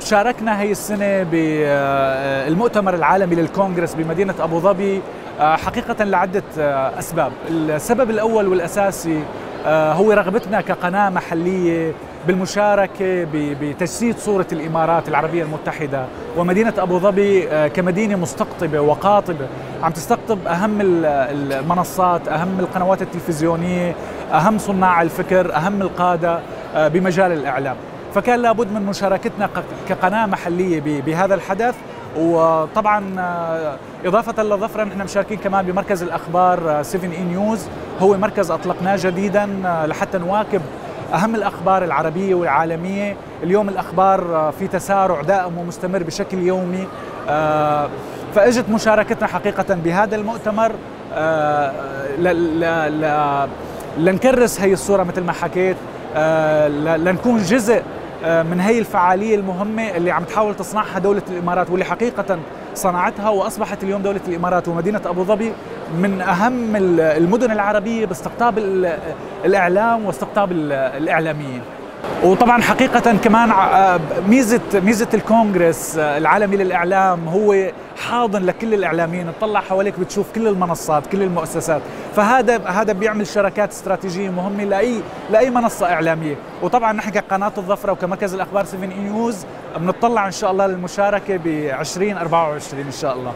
شاركنا هي السنة بالمؤتمر العالمي للكونغرس بمدينة أبو ظبي. حقيقة لعدة أسباب. السبب الأول والأساسي هو رغبتنا كقناة محلية بالمشاركة بتجسيد صورة الإمارات العربية المتحدة ومدينة أبو ظبي كمدينة مستقطبة وقاطبة. عم تستقطب أهم المنصات أهم القنوات التلفزيونية أهم صناع الفكر أهم القادة بمجال الإعلام. فكان لابد من مشاركتنا كقناة محلية بهذا الحدث. وطبعا إضافة للظفرة نحن مشاركين كمان بمركز الأخبار 7 إي نيوز. هو مركز أطلقناه جديدا لحتى نواكب أهم الأخبار العربية والعالمية. اليوم الأخبار في تسارع دائم ومستمر بشكل يومي. فإجت مشاركتنا حقيقة بهذا المؤتمر. لنكرس هي الصورة مثل ما حكيت. لنكون جزء من هي الفعالية المهمة اللي عم تحاول تصنعها دولة الإمارات واللي حقيقة صنعتها وأصبحت اليوم دولة الإمارات ومدينة أبو ظبي من أهم المدن العربية باستقطاب الإعلام واستقطاب الإعلاميين. وطبعا حقيقة كمان ميزة ميزة الكونغرس العالمي للإعلام هو حاضن لكل الإعلاميين تطلع حواليك بتشوف كل المنصات كل المؤسسات. فهذا هذا بيعمل شراكات استراتيجية مهمة لأي لأي منصة إعلامية. وطبعا نحن كقناة الظفرة وكمركز الأخبار 7 نيوز بنطلع إن شاء الله للمشاركة ب 2024 إن شاء الله.